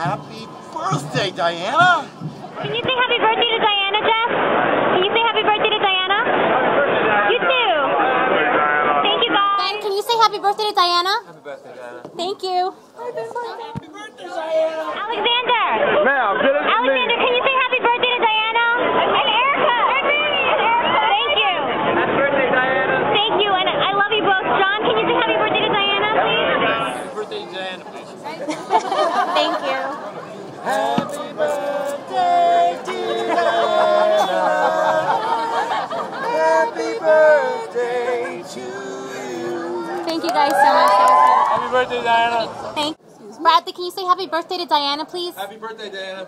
Happy birthday, Diana! Can you say happy birthday to Diana, Geoff? Can you say happy birthday to Diana? You too. Thank you, guys. Ben, can you say happy birthday to Diana? Happy birthday, Diana. Thank you. Happy birthday, Diana. Alexander. Ma'am, get it to me. Alexander, can you say happy birthday to Diana? And Erica. Thank you. Happy birthday, Diana. Thank you, and I love you both. John, can you say happy birthday to Diana, please? Happy birthday, Diana, please. Thank you. Thank you guys so much. Happy birthday, Diana. good. Thank. Bradley, can you say happy birthday to Diana, please? Happy birthday, Diana.